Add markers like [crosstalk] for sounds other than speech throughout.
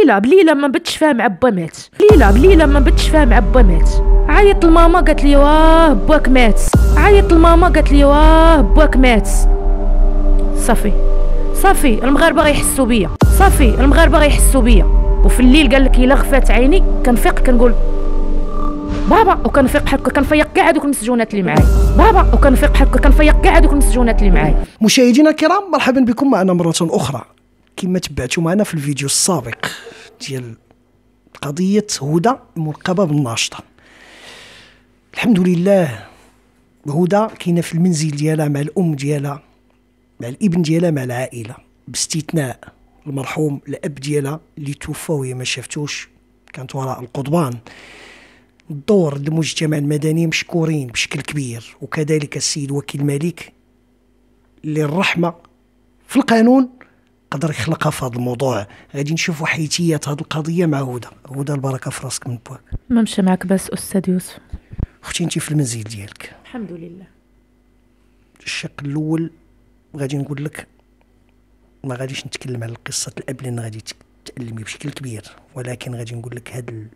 ليلى بليلة ما بتش فاهم عبا مات. ليلى بليلة ما بتش فاهم عبا مات. عيط لماما قالت لي واه باك مات. عيط لماما قالت لي واه باك مات. صافي صافي المغاربة غيحسوا بيا. صافي المغاربة غيحسوا بيا. وفي الليل قال لك إلا غفات عيني كنفيق كنقول بابا وكنفيق بحال هكا كنفيق كاع هذوك المسجونات اللي معايا بابا وكنفيق بحال هكا كنفيق كاع هذوك المسجونات اللي معايا مشاهدينا الكرام مرحبا بكم معنا مرة أخرى. كما تبعتوا معنا في الفيديو السابق ديال قضية هدى الملقبة بالناشطة. الحمد لله هدى كاينة في المنزل ديالها مع الأم ديالها مع الإبن ديالها مع العائلة. باستثناء المرحوم الأب ديالها اللي توفى وهي ما شافتوش كانت وراء القضبان. دور المجتمع المدني مشكورين بشكل كبير وكذلك السيد وكيل الملك اللي الرحمة في القانون قدر يخلقها في هذا الموضوع. غادي نشوفوا حيثيات هذه القضية مع هدى. هدى البركة في راسك من بواك. ما مشى معك بس أستاذ يوسف. أختي انت في المنزل ديالك. الحمد لله. الشق الأول غادي نقول لك ما غاديش نتكلم على قصة الأب لأن غادي تألمي بشكل كبير. ولكن غادي نقول لك هاد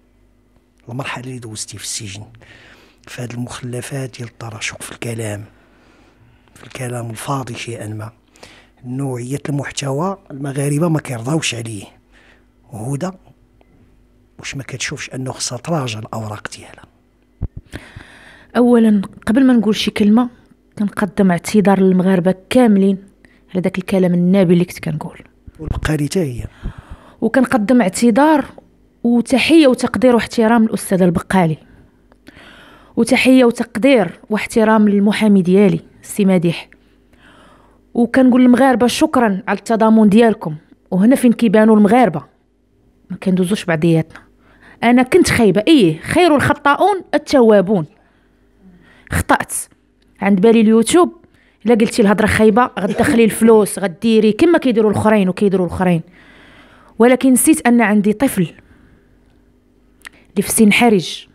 المرحلة اللي دوزتي في السجن. في هاد المخلفات ديال التراشق في الكلام. في الكلام الفاضي شيئا ما. نوعية المحتوى المغاربة ما كيرضاوش عليه. وهدى واش ما كتشوفش أنه خصها تراجع الأوراق ديالها؟ اولا قبل ما نقول شي كلمة كنقدم اعتذار للمغاربة كاملين على داك الكلام النابي اللي كنت كنقول. والبقالي حتى هي. وكنقدم اعتذار وتحية وتقدير واحترام للاستاذ البقالي. وتحية وتقدير واحترام للمحامي ديالي السي مديح. وكنقول للمغاربة شكرا على التضامن ديالكم. وهنا فين كيبانوا المغاربة؟ ما كندوزوش بعضياتنا. أنا كنت خايبة. إيه خير الخطاؤون التوابون. خطأت. عند بالي اليوتيوب. إلا قلتي الهضرة خايبة غتدخلي [laughs] الفلوس غديري. كما كيديروا الأخرين وكيديروا الأخرين. ولكن نسيت أن عندي طفل اللي في سن حرج.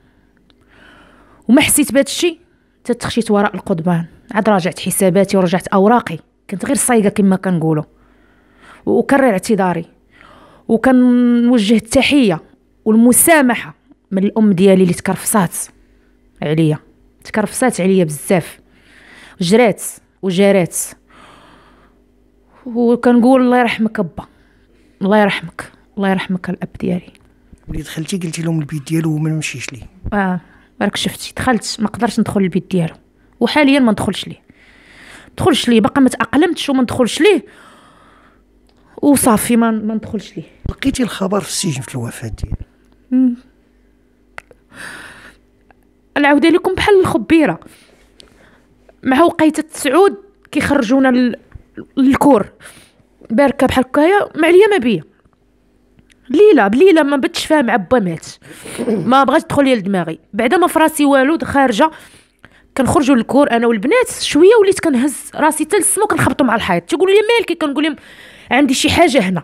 وما حسيت بهذا الشيء. تتخشيت وراء القضبان. عاد راجعت حساباتي ورجعت أوراقي. كنت غير صايقة كما كنقولوا. وأكرر اعتذاري. وكنوجه التحية والمسامحة من الأم ديالي اللي تكرفصات عليا. تكرفصات عليا بزاف. جرات وجارات. وكنقول الله يرحمك أبا. الله يرحمك. الله يرحمك الأب ديالي. ملي دخلتي قلتي لهم البيت ديالو وما نمشيش ليه. آه راك شفتي. دخلت ما قدرتش ندخل البيت ديالو. وحاليا ما ندخلش ليه. ندخلش ليه باقا ما تأقلمتش وما ندخلش ليه. وصافي ما ما ندخلش ليه. لقيتي الخبر في السجن في الوفاة ديالو نعاودها لكم بحال الخبيرة. مع وقيته سعود كيخرجونا لل- للكور. باركة بحال هكايا ما عليا ما بيا. ليلى بليلة ما بتش فاهم عبا مات. ما بغاش تدخل لي لدماغي. بعدا ما فراسي والو خارجة. كنخرجوا للكور أنا والبنات شوية وليت كنهز راسي حتى للسما وكنخبطوا مع الحيط تيقولوا لي مالك كنقول لهم عندي شي حاجة هنا.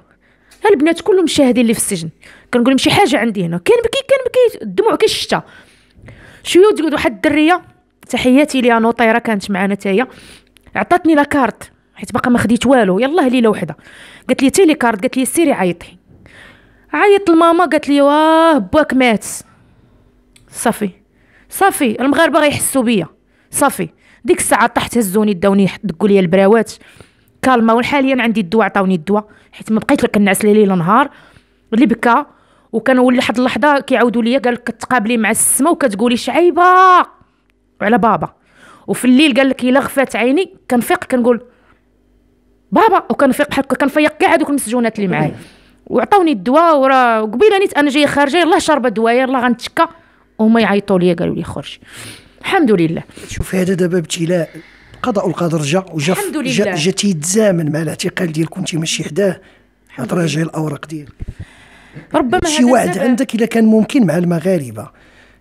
البنات كلهم مشاهدين اللي في السجن. كنقول لهم شي حاجة عندي هنا. كان بكي كان بكي. الدموع كيشتا. شوية وتقول واحد الدرية. تحياتي ليها نوطيره كانت معنا تاهي عطاتني la carte حيت باقا ما خديت والو. يلاه ليله وحدة. قالت لي télécarte قالت لي سيري عيطي. عيط لماما قالت لي واه باك مات. صافي. صافي. المغاربة غيحسوا بيا. صافي. ديك الساعة طحت هزوني داوني دقوا لي البراوات. calmant وحاليا عندي الدواء عطاوني الدواء. حيت ما بقيت كنعس ليل نهار اللي بكى وكان ولي واحد اللحظة كيعاودوا ليا قال لك كتقابلي مع السما وكتقولي شعيبة. على بابا. وفي الليل قال لك إلا غفات عيني كنفيق كنقول بابا. وكنفيق بحال هكا كنفيق كاع هذوك المسجونات اللي معايا. وعطاوني الدواء وراه قبيلة نيت أنا جاية خارجة يلاه شاربة دواء يلاه غنتكا وهما يعيطوا لي قالوا لي خرج. الحمد لله. شوف هذا دابا ابتلاء قضاء القدر جا وجا الحمد لله. جا, تيتزامن مع الاعتقال ديالك كنتي ماشي حداه غتراجعي الأوراق ديالك ربما شي السبب. عندك إلا كان ممكن مع المغاربة.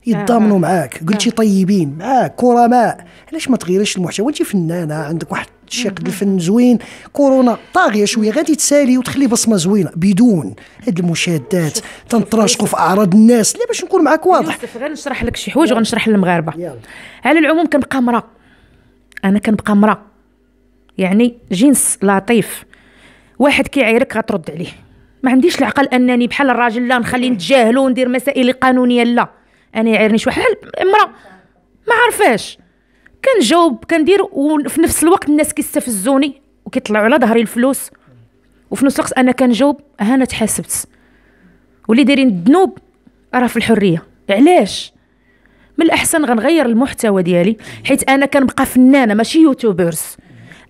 يتضامنوا معاك قلتي طيبين معاك كرماء. علاش ما تغيريش المحتوى؟ انت فنانة عندك واحد الشق الفن زوين. كورونا طاغية شوية غادي تسالي وتخلي بصمة زوينة بدون هاد المشادات. تنتراشقوا في أعراض الناس. لا باش نكون معاك واضح. يوسف غير نشرح لك شي حوايج وغنشرح للمغاربة. على العموم كنبقى مرا. أنا كنبقى مرا. يعني جنس لطيف. واحد كيعايرك غترد عليه. ما عنديش العقل أنني بحال الراجل لا نخلي نتجاهلو وندير مسائل قانونية لا. أنا يعيرني شي واحد امراه ما عارفاش كنجاوب كندير وفي نفس الوقت الناس كيستفزوني وكيطلعوا على ظهري الفلوس. وفي نفس الوقت أنا كنجاوب ها أنا تحاسبت. واللي دايرين الذنوب راه في الحرية. علاش؟ من الأحسن غنغير المحتوى ديالي حيت أنا كنبقى فنانة ماشي youtubeuse.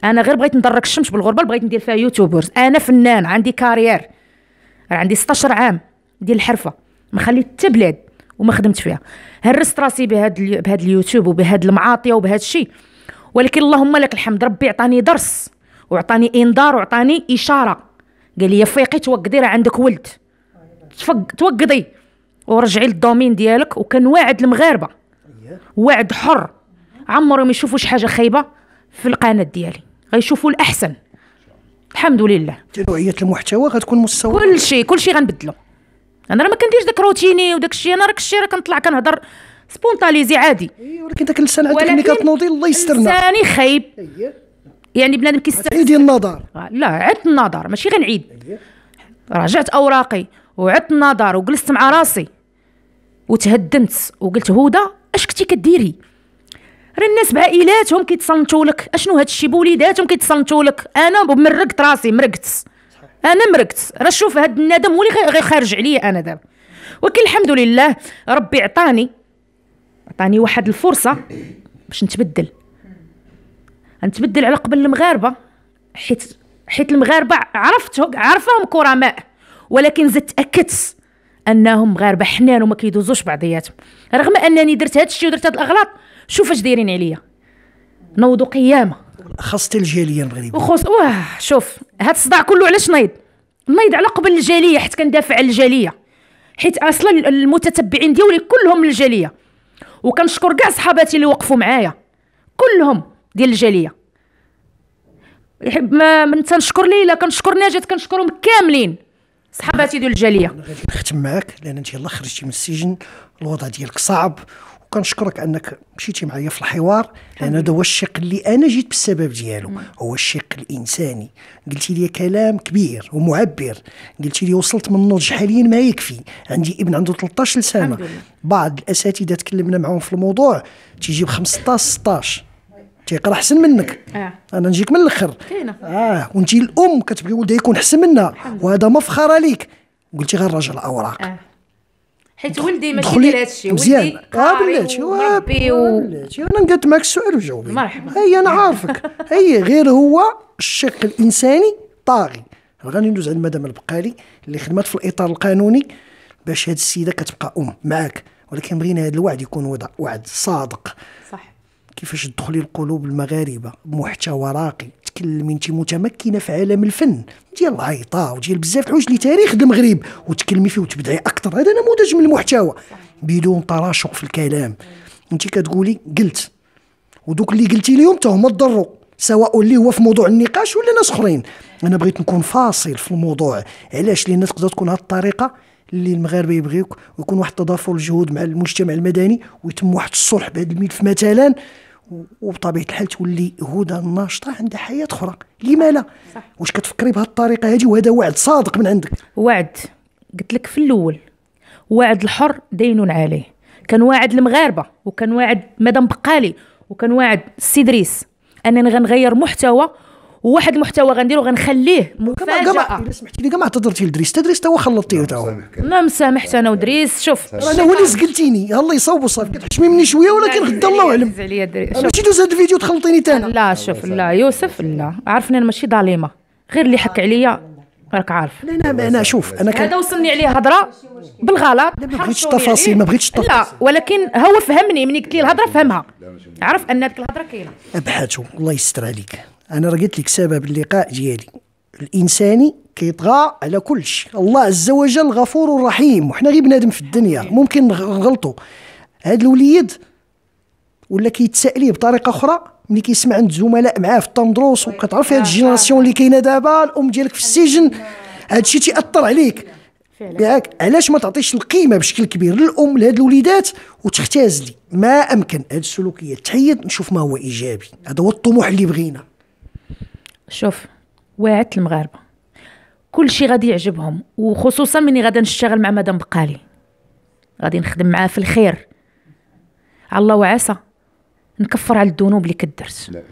أنا غير بغيت ندرك الشمس بالغربة بغيت ندير فيها youtubeuse. أنا فنان عندي carrière عندي 16 عام ديال الحرفة. ما خليت حتى بلاد وما خدمت فيها. هرست راسي بهاد بهاد اليوتيوب وبهاد المعاطية وبهاد الشيء. ولكن اللهم لك الحمد ربي عطاني درس وعطاني إنذار وعطاني إشارة. قال لي فيقي توقدي راه عندك ولد. توقدي ورجعي لل domaine ديالك. وكان واعد المغاربة. واعد حر. عمرهم يشوفوا شي حاجة خايبة في القناة ديالي. غيشوفوا الأحسن. الحمد لله. نوعيه المحتوى غتكون مستوى. كل شيء كل شيء غنبدلو. أنا راه ما كنديرش داك روتيني وداك الشيء أنا راك الشيء راه كنطلع كنهضر spontanée عادي. ولكن داك اللسان عندك ملي كتنوضي الله يسترنا. لساني خايب. يعني بنادم كيستفز عيدي النظر. لا عدت النظر ماشي غنعيد رجعت أوراقي وعدت النظر وجلست مع راسي. وتهدنت وقلت هدى أش كنتي كديري؟ راه الناس بعائلاتهم كيتصنتوا لك. أشنو هاد الشيء؟ بوليداتهم كيتصنتوا لك. أنا مرقت راسي مرقت. أنا مرقت. راه شوف هاد الندم هو اللي غير خارج عليا أنا دابا. ولكن الحمد لله ربي عطاني عطاني واحد الفرصة باش نتبدل. نتبدل على قبل المغاربة. حيت حيت المغاربة عرفت عرفهم كرماء. ولكن زدت تاكدت أنهم مغاربة حنان وما كيدوزوش بعضياتهم. رغم أنني درت هذا الشيء ودرت هاد الأغلاط شوف اش دايرين عليا. نوضوا قيامة. خاصة الجالية المغربيه وخص واه شوف هاد الصداع كله علاش نايض؟ نايض على قبل الجالية حيت كندافع على الجالية. حيت أصلا المتتبعين ديالي كلهم من الجالية. وكنشكر كاع صحاباتي اللي وقفوا معايا. كلهم ديال الجالية. يحب ما من تنشكر ليلى كنشكر نجاة كنشكرهم كاملين. صحاباتي ديال الجالية. غادي نختم معاك لأن أنت يلاه خرجتي من السجن الوضع ديالك صعب وكنشكرك أنك مشيتي معايا في الحوار لأن هذا هو الشق اللي أنا جيت بالسبب ديالو. هو الشق الإنساني. قلتي لي كلام كبير ومعبر. قلتي لي وصلت من النضج حاليا ما يكفي. عندي ابن عنده 13 سنه بعض الأساتذة تكلمنا معهم في الموضوع تيجي ب 15 16 تيقرأ أحسن منك. آه. أنا نجيك من الأخر. آه. وانت الأم كتبغي ولدها يكون أحسن منها. وهذا مفخره ليك قلتي غير الراجل اوراق آه. حيت ولدي ماشي داير هادشي مزيان. ولدي آه بلاتي وربي آه، و... بلاتي أنا نقد معك السؤال وجاوبي. مرحبا. هي أنا عارفك. هي غير هو الشق الإنساني طاغي. غادي ندوز عند مدام البقالي اللي خدمت في الإطار القانوني باش هاد السيدة كتبقى أم معك ولكن بغينا هذا الوعد يكون وضع وعد صادق. صح. كيفاش تدخلي لقلوب المغاربة؟ بمحتوى راقي. تكلمي انت متمكنة في عالم الفن. ديال العيطه وديال بزاف الحوايج اللي تاريخ المغرب. وتكلمي فيه وتبدعي أكثر هذا نموذج من المحتوى. بدون تراشق في الكلام. انت كتقولي قلت. ودوك اللي قلتي لهم تا هما تضروا. سواء اللي هو في موضوع النقاش ولا ناس أخرين. أنا بغيت نكون فاصل في الموضوع. علاش؟ لأن تقدر تكون هذه الطريقة اللي المغاربة يبغيوك. ويكون واحد تضافر الجهود مع المجتمع المدني. ويتم واحد الصلح بهذا الملف مثلا. وبطبيعة الحال تولي هدى الناشطه عندها حياة أخرى. لما لا؟ صح. واش كتفكري بهذه الطريقة هذه وهذا وعد صادق من عندك. وعد. قلت لك في الأول وعد الحر دين عليه. كان واعد المغاربة وكان واعد مدام بقالي وكان واعد السي دريس أنني غنغير محتوى وواحد المحتوى غنديرو غنخليه كما مفاجأة. الا سمحتي لي كاع ما اعتذرتي لدريس. تا دريس تا هو خلطتيه تا هو ما مسامحت أنا ودريس. شوف. أنا هو اللي زقلتيني الله يصاوب صافي كتحشمي مني شوية ولكن غدا الله أعلم. ماشي دوز هذا الفيديو تخلطيني تا أنا. لا شوف لا. يوسف لا. عارفني أنا ماشي ظالمة. غير اللي حك عليا راك عارف. لا أنا أنا شوف أنا كان هذا وصلني عليه هضرة بالغلط. ما بغيتش حرصوني تفاصيل، عليه. ما بغيتش تفاصيل. لا ولكن هو فهمني مني قلت لي الهضره فهمها. عرف أن هذيك الهضرة كاينة. ابحثوا الله يستر عليك. أنا راه قلت لك سبب اللقاء ديالي. الإنساني كيطغى على كل شيء. الله عز وجل غفور رحيم. وحنا غير بنادم في الدنيا. ممكن نغلطوا هذا الوليد ولا كيتسالي بطريقة أخرى؟ ملي كيسمع عند زملاء معاه في التندروس وكتعرف هاد الجينيراسيون اللي كاينة دابا الأم ديالك في السجن هذا الشيء تيأثر عليك. ياك علاش ما تعطيش القيمة بشكل كبير للأم لهاد الوليدات؟ وتختاز لي. ما أمكن. هاد السلوكيات تحيد نشوف ما هو إيجابي. هذا هو الطموح اللي بغينا. شوف وعدت المغاربة. كل شيء غادي يعجبهم وخصوصا مني غادا نشتغل مع مدام بقالي. غادي نخدم معاه في الخير. الله وعسى نكفر على الذنوب اللي كدرت.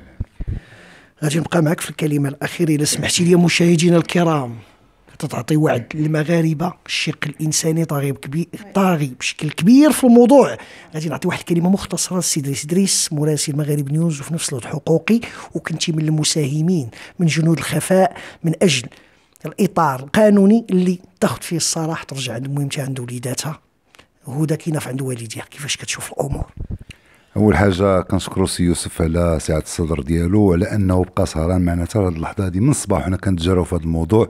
غادي نبقى معك في الكلمة الأخيرة إذا سمحتي لي مشاهدينا الكرام. تعطي وعد للمغاربه الشق الإنساني طاغي كبير طاغي بشكل كبير في الموضوع. غادي نعطي واحد الكلمة مختصرة للسي ادريس ادريس مراسل مغارب نيوز وفي نفس الوقت حقوقي وكنتي من المساهمين من جنود الخفاء من أجل الإطار القانوني اللي تاخذ فيه الصراحة ترجع عند المهمة عند وليداتها. هدى كاينة في عند والديها كيفاش كتشوف الأمور؟ أول حاجة كنشكرو سي يوسف على سعة الصدر ديالو وعلى أنه بقى سهران معنا حتى هذه اللحظة هذه من الصباح وحنا كنتجاروا في هذا الموضوع.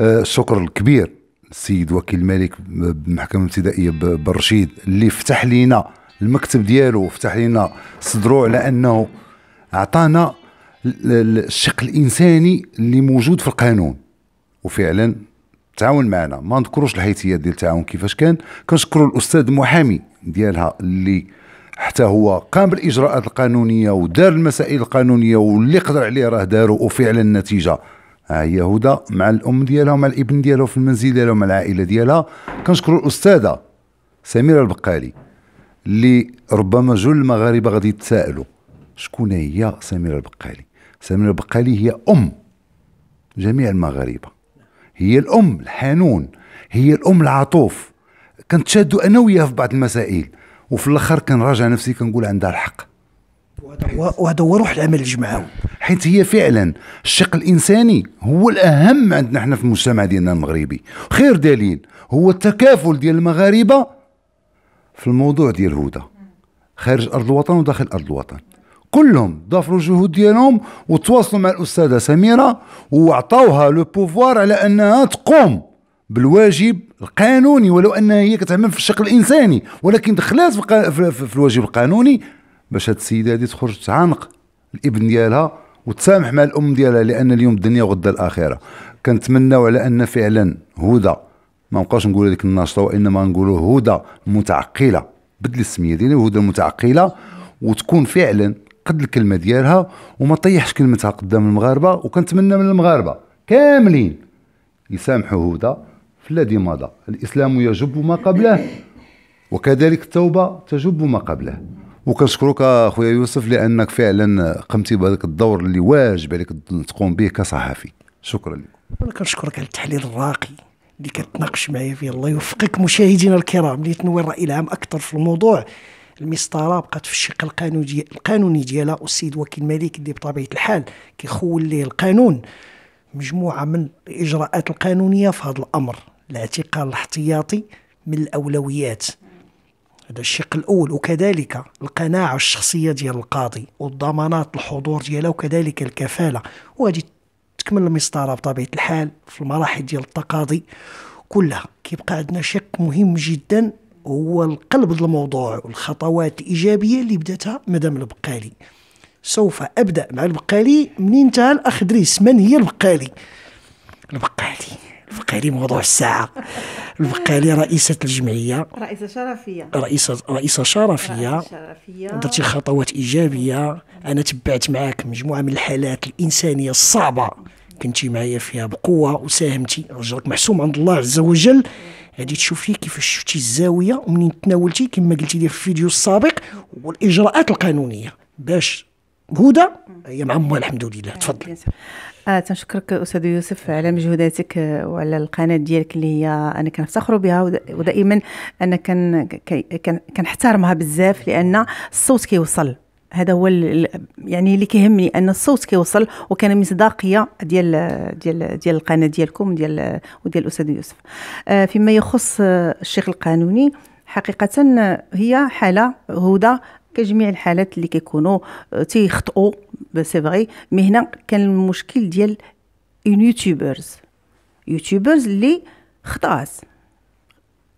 آه الشكر الكبير السيد وكيل الملك بالمحكمه الابتدائية بالرشيد اللي فتح لينا المكتب ديالو وفتح لينا صدرو على أنه أعطانا الشق الإنساني اللي موجود في القانون. وفعلا تعاون معنا. ما نذكروش الحيثيات ديال التعاون كيفاش كان. كنشكروا الأستاذ المحامي ديالها اللي حتى هو قام بالإجراءات القانونية ودار المسائل القانونية واللي قدر عليه راه داروا وفعلا النتيجة. ها هي هدى مع الأم ديالها ومع الابن ديالها في المنزل ديالها ومع العائلة ديالها. كنشكروا الأستاذة سميرة البقالي اللي ربما جل المغاربة غادي يتساءلوا شكون هي سميرة البقالي؟ سميرة البقالي هي أم جميع المغاربة. هي الأم الحنون هي الأم العطوف. كنتشادوا أنا وياها في بعض المسائل. وفي الآخر كنراجع نفسي كنقول عندها الحق. وهذا هو روح العمل الجماعي. حيث هي فعلا الشق الإنساني هو الأهم عندنا إحنا في المجتمع ديالنا المغربي. خير دليل هو التكافل ديال المغاربة في الموضوع ديال هدى خارج أرض الوطن وداخل أرض الوطن. كلهم ضافوا الجهود ديالهم وتواصلوا مع الأستاذة سميرة وعطاوها لو بوفوار على أنها تقوم بالواجب القانوني ولو انها هي كتعمل في الشق الإنساني. ولكن دخلات في, في, في, الواجب القانوني باش هاد السيدة هادي تخرج تعانق الابن ديالها وتسامح مع الأم ديالها لأن اليوم الدنيا وغدا الآخرة. كنتمناو على أن فعلا هدى ما نبقاوش نقول هذيك الناشطه وإنما نقولوا هدى متعقلة. بدل السمية ديالي هدى المتعقله وتكون فعلا قد الكلمة ديالها وما طيحش كلمتها قدام المغاربة. وكنتمنى من المغاربة كاملين يسامحوا هدى في الذي مضى الإسلام يجب ما قبله وكذلك التوبة تجب ما قبله. وكنشكرك أخويا يوسف لأنك فعلا قمتي بهذاك الدور اللي واجب عليك تقوم به كصحفي. شكرا لك. أنا كنشكرك على التحليل الراقي اللي كتناقش معايا فيه. الله يوفقك مشاهدينا الكرام اللي تنوي الراي العام أكثر في الموضوع. المسطرة بقات في الشق القانوني القانوني ديالها والسيد وكيل الملك اللي بطبيعة الحال كيخول ليه القانون. مجموعة من الإجراءات القانونية في هذا الأمر. الاعتقال الاحتياطي من الأولويات. هذا الشق الأول وكذلك القناعة الشخصية ديال القاضي والضمانات الحضور ديالها وكذلك الكفالة. وغادي تكمل المسطرة بطبيعة الحال في المراحل ديال التقاضي كلها. كيبقى عندنا شق مهم جدا هو القلب الموضوع والخطوات الإيجابية اللي بداتها مدام البقالي. سوف أبدأ مع البقالي منين انتهى الاخ دريس من هي البقالي؟ البقالي. البقالي موضوع الساعة. البقالي رئيسة الجمعية. رئيسة شرفية. رئيسه رئيسة شرفية. درتي خطوات إيجابية. أنا تبعت معاك مجموعة من الحالات الإنسانية الصعبة. كنتي معايا فيها بقوة وساهمتي. رجلك محسوم عند الله عز وجل. غادي تشوفي كيفاش شفتي الزاوية ومنين تناولتي. كما قلتي لي في الفيديو السابق والإجراءات القانونية. باش هدى هي معموله الحمد لله. تفضل. آه تنشكرك أستاذ يوسف على مجهوداتك وعلى القناة ديالك اللي هي أنا كنفتخر بها ودائما أنا كان كنحترمها بزاف لأن الصوت كيوصل. هذا هو يعني اللي كيهمني أن الصوت كيوصل وكان مصداقية ديال ديال ديال القناة ديالكم وديال وديال الاستاذ يوسف. آه فيما يخص الشيخ القانوني حقيقه هي حالة هدى كجميع الحالات اللي كيكونوا آه، تيخطئوا c'est vrai mais هنا كان المشكل ديال un YouTubers. YouTubers اللي خطات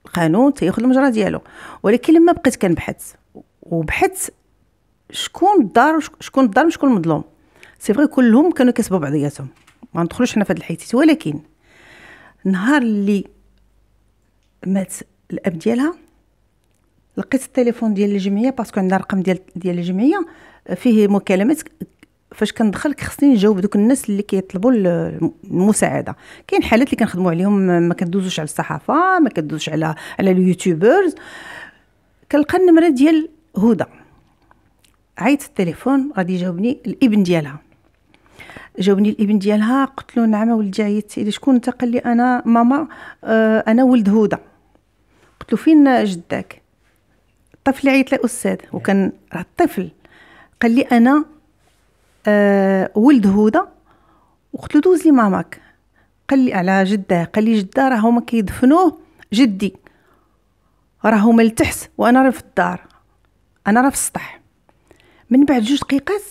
القانون تياخذ المجرى ديالو. ولكن لما بقيت كنبحث وبحث شكون الدار شكون الدار وشكون المظلوم c'est vrai كلهم كانوا كيسبوا بعضياتهم. ما ندخلوش حنا في هذه الحيثيات ولكن النهار اللي مات الاب ديالها لقيت التليفون ديال الجمعية parce que عندنا رقم ديال ديال الجمعية فيه مكالمات. فاش كندخل خصني نجاوب دوك الناس اللي كيطلبوا ال- المساعدة. كاين حالات اللي كنخدموا عليهم ما كندوزوش على الصحافة ما كندوزوش على على ال YouTubers. كنلقى النمرة ديال هدى. عيط التليفون غادي يجاوبني الابن ديالها. جاوبني الابن ديالها قلت له نعم ولدي عيطتي سيدي شكون انت؟ قال لي أنا ماما آه أنا ولد هدى. قلت له فين جدك؟ الطفل عيط لي أستاذ وكان راه الطفل قال لي أنا آه ولد هدى وقلت له دوز لي ماماك. قال لي على جدة قال لي جدة راه هما كيدفنوه جدي. راه هما لتحت وأنا راه في الدار. أنا راه في السطح. من بعد جوج دقيقات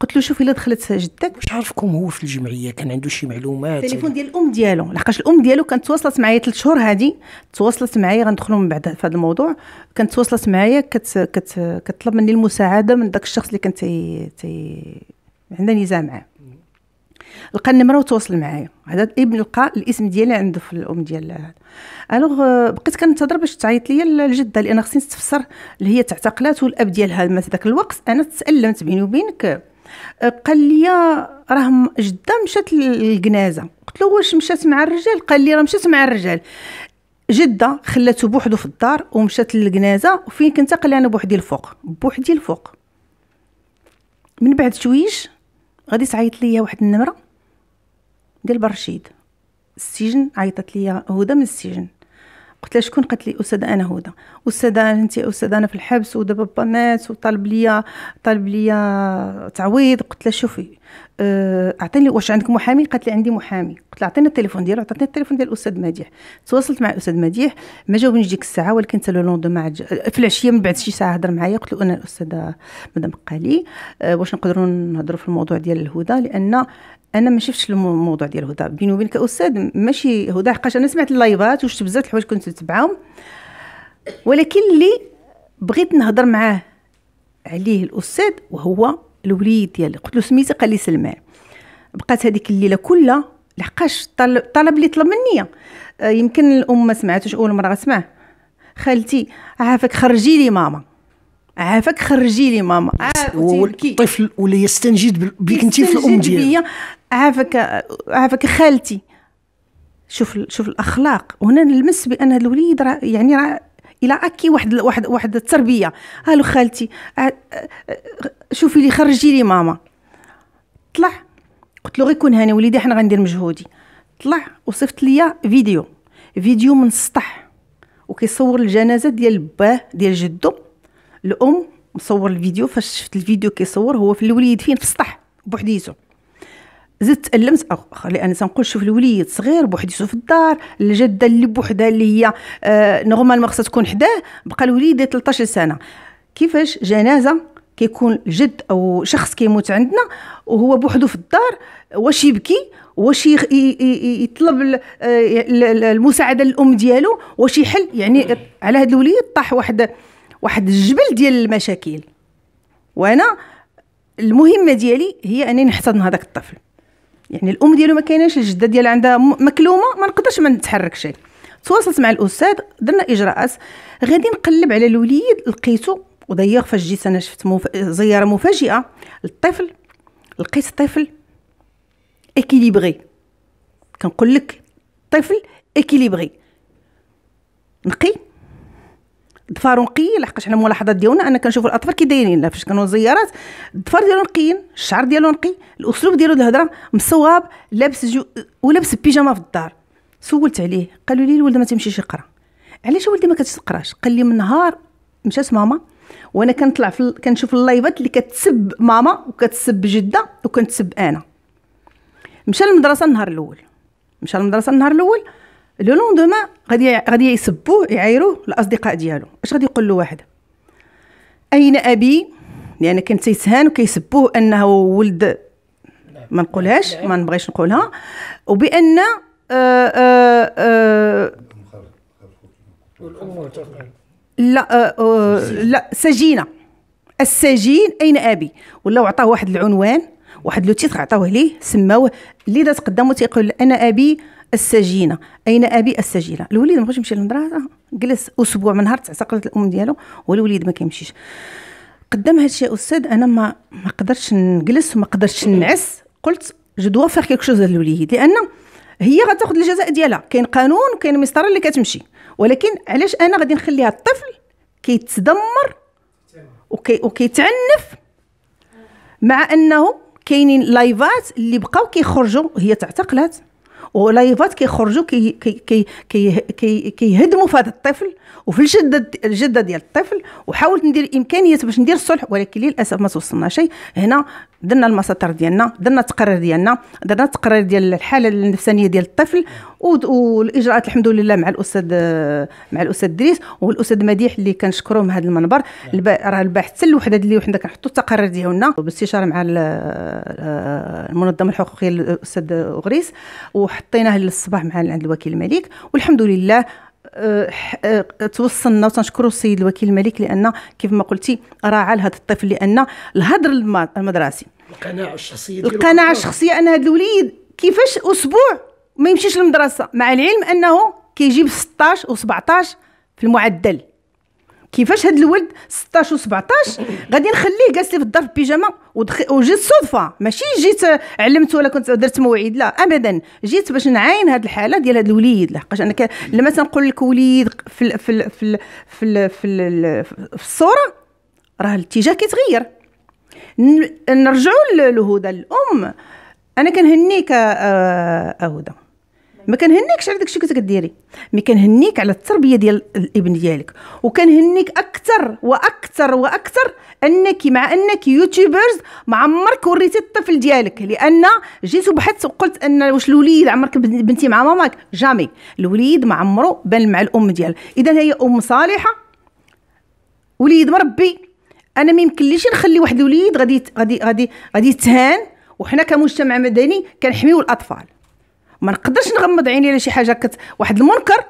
قلت له شوف الا دخلت جدك. واش عرفكم هو في الجمعية؟ كان عنده شي معلومات التليفون ديال الأم ديالو. لحقاش الأم ديالو كانت تواصلت معايا ثلاث شهور هادي. تواصلت معايا غندخلوا من بعد في هذا الموضوع. كانت تواصلت معايا كت كت كتطلب مني المساعدة من داك الشخص اللي كان تي تي عندنا نزاع معاه. لقى النمره وتواصل معايا. هذا الابن لقى الاسم ديالي عنده في الأم ديال alors بقيت كنتظر باش تعيط لي الجدة لأن خصني نستفسر اللي هي تعتقلات والأب ديالها. في ذاك الوقت أنا تألمت بيني وبينك. قال لي راه جدة مشات للجنازه قلت له واش مشات مع الرجال؟ قال لي راه مشات مع الرجال. جدة خلاته بوحدو في الدار ومشات للجنازه وفين كنت قال لي أنا بوحدي الفوق. بوحدي الفوق. من بعد شويش غادي تعيط ليا واحد النمرة. ديال برشيد. السجن عيطت ليا هدى من السجن. قلت لها شكون؟ قالت لي أستاذة أنا هدى. أستاذة أنت أستاذة أنا في الحبس ودابا بابا مات وطالب ليا طالب ليا تعويض. قلت لها شوفي آه، أعطيني واش عندك محامي؟ قالت لي عندي محامي. قلت لها أعطيني التليفون ديالو عطاتني التليفون ديال الأستاذ مديح. تواصلت مع الأستاذ مديح ما جاوبنيش ديك الساعة ولكن حتى لو لوندوما في العشية من بعد شي ساعة هضر معايا. قلت له أنا الأستاذة مدام قالي آه، واش نقدروا نهضروا في الموضوع ديال الهدى؟ لأن أنا ما شفتش المو- الموضوع ديال هدى. بيني وبينك أستاذ ماشي هدى حقاش أنا سمعت اللايفات وشفت بزاف الحوايج كنت نتبعهم ولكن اللي بغيت نهضر معاه عليه الأستاذ وهو الوليد ديالي. قلت له سميتي قال لي سلمان بقات هذيك الليلة كلها لحقاش طلب, طلب لي طلب مني. آه، يمكن الأم ما سمعتوش أول مرة غتسمع خالتي عافاك خرجي لي ماما. عافاك خرجي لي ماما. الطفل ولا يستنجد بك انت في الأم بيا. عافاك عافاك خالتي. شوف شوف الأخلاق. وهنا نلمس بأن هذا الوليد راه يعني راه إلى أكي واحد واحد واحد التربية. هالو خالتي شوفي لي خرجي لي ماما. طلع. قلت له غير كون هاني وليدي حنا غندير مجهودي. طلع وصيفط ليا فيديو. فيديو من السطح وكيصور الجنازة ديال باه ديال جدو. الأم مصور الفيديو فاش شفت الفيديو كيصور هو في الوليد فين؟ في السطح بوحديتو. زدت تألمت أخ لأن تنقول شوف الوليد صغير بوحديتو في الدار الجدة اللي بوحدها اللي هي آه normal ما خصها تكون حداه بقى الوليد 13 سنه كيفاش؟ جنازة كيكون جد أو شخص كيموت عندنا وهو بوحدو في الدار واش يبكي؟ واش يطلب آه، ال- ال- المساعدة للأم ديالو؟ واش يحل؟ يعني على هذا الوليد طاح واحد واحد الجبل ديال المشاكل. وأنا المهمة ديالي هي أنني نحتضن هذاك الطفل. يعني الأم ديالو ما كايناش الجدة ديالها عندها مكلومة ما نقدرش ما نتحرك شيء تواصلت مع الأستاذ درنا إجراءات. غادي نقلب على الوليد لقيته ودايوغ فاش جيت أنا شفت مف... زيارة مفاجئة للطفل. لقيت طفل équilibré كنقول لك طفل équilibré نقي ضفارو نقي لحقاش حنا الملاحظات ديالنا أنا كنشوف الأطفال كي دايرين فاش كانوا زيارات الضفار ديالو نقيين الشعر ديالو نقي الأسلوب ديالو الهضرة مصواب لابس جو ولابس بيجاما في الدار. سولت عليه قالوا لي الولد ما تمشيش يقرأ؟ علاش ولدي ما كتقراش؟ قال لي من نهار مشات ماما وأنا كنطلع في ال- كنشوف اللايفات اللي كتسب ماما وكتسب جدة وكنتسب أنا. مشى للمدرسة النهار الأول. مشى للمدرسة النهار الأول لو لوندوما غادي غادي يسبوه يعايروه الاصدقاء ديالو اش غادي يقول له واحد؟ أين أبي؟ لأن كان تيتهان وكيسبوه أنه ولد ما نقولهاش ما نبغيش نقولها. وبأن آه آه آه لا آه آه لا سجينة. السجين أين أبي؟ ولاو عطاه واحد العنوان واحد لو تيتر عطاوه ليه سماوه اللي دات قدامه تيقول أنا أبي السجينة. أين أبي السجينة؟ الوليد ما بغاش يمشي للمدرسة جلس أسبوع من نهار تعتقلت الأم ديالو والوليد ما كيمشيش. قدام هادشي يا أستاذ أنا ما ما قدرتش نجلس وما قدرتش نعس. قلت je dois faire quelque chose للوليد لأن هي غتاخذ الجزاء ديالها. كاين قانون وكاين مسطره اللي كتمشي. ولكن علاش أنا غادي نخليها الطفل كيتدمر وكي وكيتعنف مع أنه كاينين لايفات اللي بقاو كيخرجوا هي تعتقلات. ولايفات كيخرجوا كي كي كي كي كي كيهدموا في هذا الطفل وفي الجدة الجدة ديال الطفل وحاولت ندير امكانيات باش ندير الصلح ولكن للأسف ما توصلنا شيء. هنا درنا المساطر ديالنا درنا التقرير ديالنا درنا التقرير ديال الحالة النفسانية ديال الطفل. والإجراءات الحمد لله مع الأستاذ مع الأستاذ دريس والأستاذ مديح اللي كنشكروه من هذا المنبر راه الباحث حتى الوحده اللي حنا كنحطوا التقارير ديالنا باستشاره مع المنظمة الحقوقية الاستاذ غريس وحطيناه للصباح مع عند الوكيل الملك والحمد لله أه، أه، توصلنا وتنشكروا السيد الوكيل الملك لأن كيف ما قلتي راعى لهذا الطفل لأن الهدر المدرسي. القناعة الشخصية القناعة الشخصية أن هذا الوليد كيفاش أسبوع ما يمشيش للمدرسة مع العلم أنه كيجيب 16 و17 في المعدل. كيفاش هاد الولد 16 و 17 غادي نخليه جالس في الدار في البيجامة وجيت صدفة. ماشي جيت علمت ولا كنت درت موعد لا ابدا. جيت باش نعاين هاد الحالة ديال هاد الوليد لحقاش أنا لما تنقول لك وليد في في في في, في, في الصورة راه الاتجاه كيتغير. نرجعوا لهدى الأم. أنا كنهنيك آه، هدى ما كنهنيكش على داكشي كنت كديري mais كنهنيك على التربية ديال الابن ديالك. وكنهنيك أكثر وأكثر وأكثر أنك مع أنك YouTubers ما عمرك وريتي الطفل ديالك. لأن جيت وبحثت وقلت أن واش الوليد عمرك بنتي مع ماماك؟ Jamais. الوليد ما عمره بان مع الأم ديالها اذا هي أم صالحة. وليد مربي. أنا ما يمكنليش نخلي واحد الوليد غادي غادي غادي غادي يتهان. وحنا كمجتمع مدني كنحميو الأطفال. ما نقدرش نغمض عيني على شي حاجة كت واحد المنكر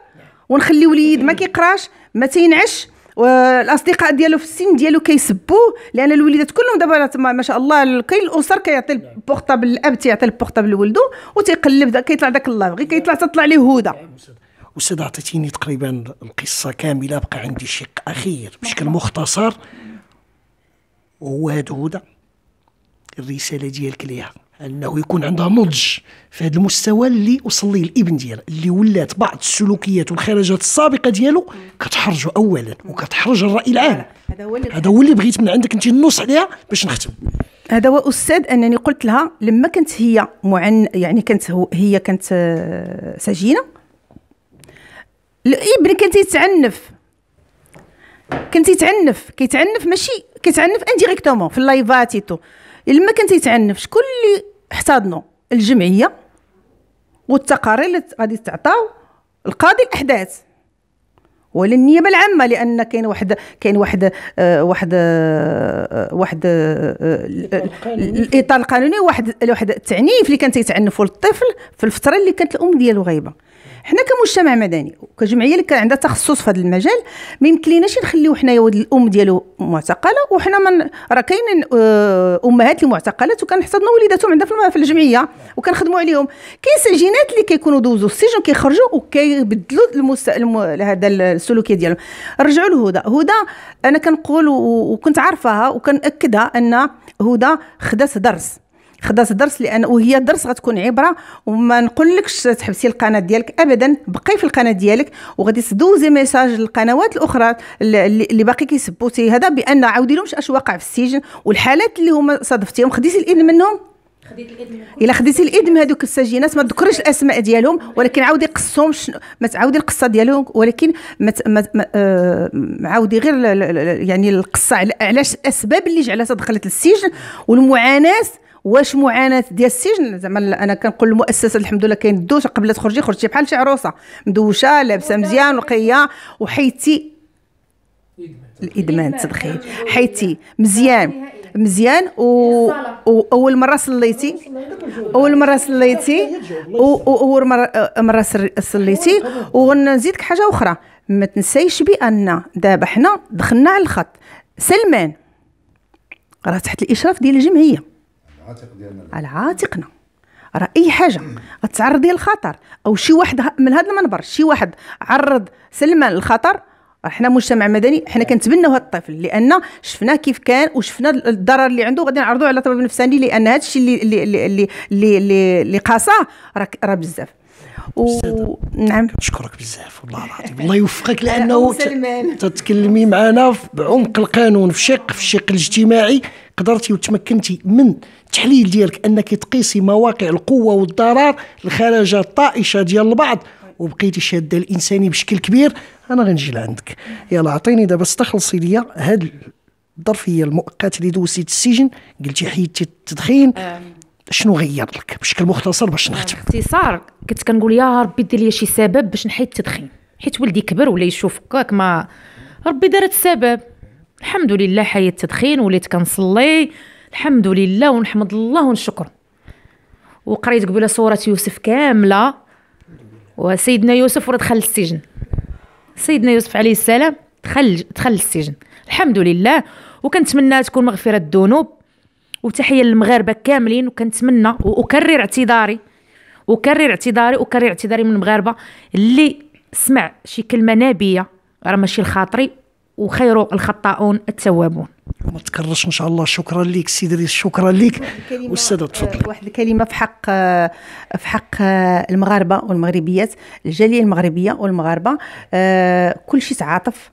ونخلي وليد ما كيقراش ما تينعسش والأصدقاء ديالو في السن ديالو كيسبوه لأن الوليدات كلهم دابا ما شاء الله كاين الأسر كيعطي ال portable الأب تيعطي ال portable لولدو وتيقلب كيطلع داك الله بغي كيطلع تطلع ليه هدى. أستاذ عطيتيني تقريبا القصة كاملة بقى عندي شق أخير بشكل مختصر. وهو هاد هدى الرسالة ديالك ليها. أنه يكون عندها نضج في هذا المستوى اللي وصل ليه الإبن ديالها اللي ولات بعض السلوكيات والخرجات السابقة ديالو كتحرجه اولا وكتحرج الرأي العام. هذا هو اللي هذا هو اللي بغيت من عندك أنت النص عليها باش نختم. هذا هو أستاذ أنني قلت لها لما كانت هي معن يعني كانت هي كانت آه، سجينة الإبن كان تيتعنف. كان تيتعنف كيتعنف ماشي كيتعنف indirectement في اللايفات لما كان تيتعنف شكون اللي احتضنوا الجمعية والتقارير اللي غادي تعطاو القاضي الأحداث ولا النيابه العامة لأن كاين واحد كاين واحد آه واحد آه واحد آه الإطار القانوني. واحد واحد التعنيف اللي كان تيتعنفوا للطفل في الفترة اللي كانت الأم ديالو غايبة. حنا كمجتمع مدني وكجمعية اللي كان عندها تخصص في هذا المجال ما يمكنليناش نخليو حنايا ولد الأم ديالو معتقلة وحنا من راه كاينين آه، أمهات اللي معتقلات وكنحتضنوا وليداتهم عندنا في الجمعية وكنخدموا عليهم. كاين سجينات اللي كيكونوا دوزوا السجن كيخرجوا وكيبدلوا المس... الم... هذا السلوكية ديالهم. رجعوا لهدى. هدى أنا كنقول وكنت عارفاها وكنأكدها أن هدى خدات درس. خدات درس لأن وهي درس غتكون عبرة وما نقولكش تحبسي القناة ديالك ابدا بقي في القناة ديالك وغادي تدوزي ميساج للقنوات الأخرى اللي باقي كيسبوا هذا بأن عاودي لهمش أش واقع في السجن والحالات اللي هما صادفتيهم خديتي الاذن منهم؟ خديت الاذن إلا خديتي الاذن من هذوك السجينات ما تذكرش الأسماء ديالهم ولكن عاودي قصهم ما تعاودي القصة ديالهم ولكن ما ما آه عاودي غير يعني القصة علاش الأسباب اللي جعلتها دخلت للسجن والمعاناة واش معاناة ديال السجن؟ زعما أنا كنقول المؤسسه الحمد لله كاين الدوشه قبل تخرجي خرجتي بحال شي عروسة. مدوشة لابسة مزيان نقيه وحيتي الإدمان التدخين حيتي مزيان مزيان و... واول مرة صليتي أول مرة صليتي واول مره مرة صليتي ونزيدك حاجة أخرى. ما تنسيش بأن دابا حنا دخلنا على الخط. سلمان راه تحت الإشراف ديال الجمعية. العاتق ديالنا على عاتقنا راه أي حاجة غتعرضي للخطر أو شي واحد من هذا المنبر شي واحد عرض سلمان للخطر إحنا مجتمع مدني إحنا كنتبناو هذا الطفل. لأن شفنا كيف كان وشفنا الضرر اللي عنده. غادي نعرضوه على الطبيب النفساني لأن هذا الشيء اللي اللي اللي اللي, اللي, اللي قاساه راه راه بزاف. و... نعم. نشكرك بزاف. والله العظيم. الله يوفقك. لأنه تتكلمي معنا بعمق القانون في شق في الشق الاجتماعي. قدرتي وتمكنتي من التحليل ديالك أنك تقيسي مواقع القوة والضرر الخرجات طائشه ديال البعض وبقيتي شادة الإنساني بشكل كبير أنا غنجي لعندك. يلا عطيني دابا استخلصي ليا هاد الظرفية المؤقت اللي دوزتي السجن. قلتي حيدتي التدخين. شنو غير لك؟ بشكل مختصر باش نختم. باختصار كنت كنقول يا ربي دير لي شي سبب باش نحيد التدخين. حيت ولدي كبر ولا يشوف هكاك ما ربي دارت السبب. الحمد لله حيدت التدخين وليت كنصلي. الحمد لله ونحمد الله ونشكر. وقريت قبيلة سورة يوسف كاملة. وسيدنا يوسف ورا دخل السجن. سيدنا يوسف عليه السلام دخل دخل السجن. الحمد لله وكنتمنى تكون مغفرة الذنوب. وتحية للمغاربة كاملين. وكنتمنى وأكرر اعتذاري. أكرر اعتذاري أكرر اعتذاري من المغاربة اللي سمع شي كلمة نابية. راه ماشي الخاطري. وخير الخطاؤون التوابون. ما تكررش إن شاء الله. شكرا لك سيدي ريس شكرا لك. والساده تفضل. واحد الكلمة في حق في حق المغاربة والمغربيات الجالية المغربية والمغاربة. آه، كل شيء تعاطف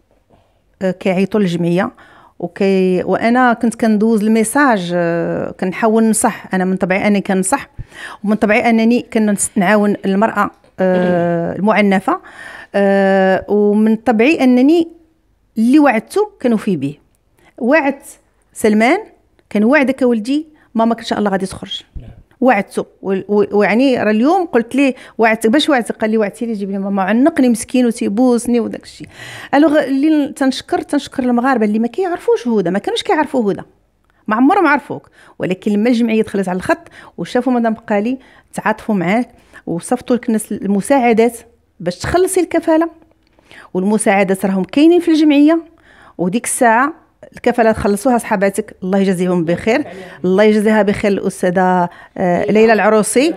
آه، كيعيطوا للجمعية. وكي وأنا كنت كندوز ال message آه، كنحاول نصح أنا من طبعي أني كنصح ومن طبعي أنني كنعاون المرأة المعنفة. ومن طبعي أنني اللي وعدته كنوفي به وعدت سلمان كان وعدك ولدي ماما إن شاء الله غادي تخرج. وعدته و- و- ويعني راه اليوم قلت ليه وعدتك باش وعدتك قال لي وعدتي لي جيب لي ماما عنقني مسكين وتيبوسني وداك الشيء. ألوغ اللي تنشكر تنشكر المغاربة اللي ما كيعرفوش هدى ما كانوش كيعرفوا هدى ما عمرهم عرفوك. ولكن لما الجمعيه دخلت على الخط وشافوا مدام بقالي تعاطفوا معاك وصيفطوا لك الناس المساعدات باش تخلصي الكفالة. والمساعدات راهم كاينين في الجمعية وديك الساعة الكفالة خلصوها صحاباتك الله يجازيهم بخير الله يجازيها بخير الأستاذة آه، ليلى العروسي.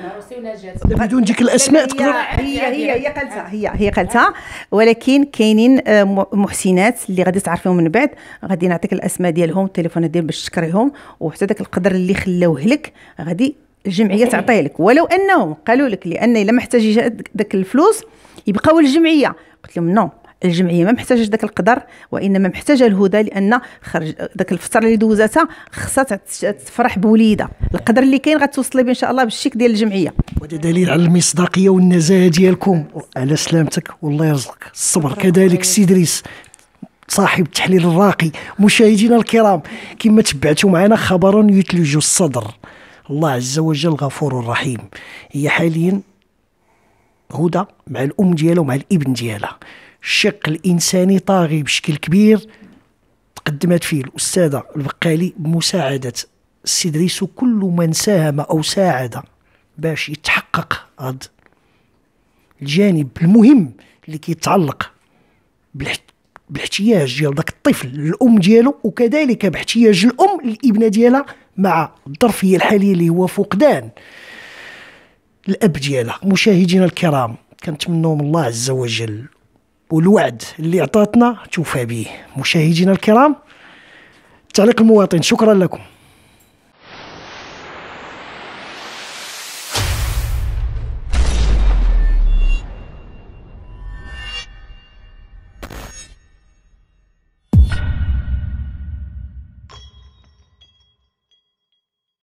بدون ديك الأسماء هي تقدر هي هي هي قالتها هي هي قالتها. ولكن كاينين آه، محسنات اللي غادي تعرفيهم من بعد غادي نعطيك الأسماء ديالهم التليفونات ديال باش تشكريهم وحتى داك القدر اللي خلاوه لك غادي الجمعية تعطيه لك. ولو أنهم قالوا لك لأن إلا ما احتاجيش داك الفلوس يبقاو الجمعيه قلت لهم نو. الجمعية. ما محتاجاش داك القدر وإنما محتاجة الهدى لأن خرج داك الفترة اللي دوزاتها خصها تفرح بوليدها القدر اللي كاين غتوصلي به إن شاء الله بالشيك ديال الجمعية. وهذا دليل على المصداقية والنزاهة ديالكم. على سلامتك. والله يرزقك. الصبر. كذلك السي ادريس صاحب التحليل الراقي مشاهدينا الكرام كما تبعتوا معنا خبر يثلج الصدر. الله عز وجل غفور رحيم. هي حاليا هدى مع الأم ديالها ومع الابن ديالها. الشق الإنساني طاغي بشكل كبير تقدمت فيه الأستاذة البقالي بمساعدة السيدريس وكل من ساهم أو ساعد باش يتحقق هذا الجانب المهم اللي كيتعلق بالاحت- بالاحتياج ديال داك الطفل للأم ديالو وكذلك باحتياج الأم للإبنة ديالها مع الظرفية الحالية اللي هو فقدان الأب ديالها. مشاهدينا الكرام كنتمنوا من الله عز وجل والوعد اللي عطاتنا توفى به مشاهدينا الكرام تعليق المواطن شكرا لكم.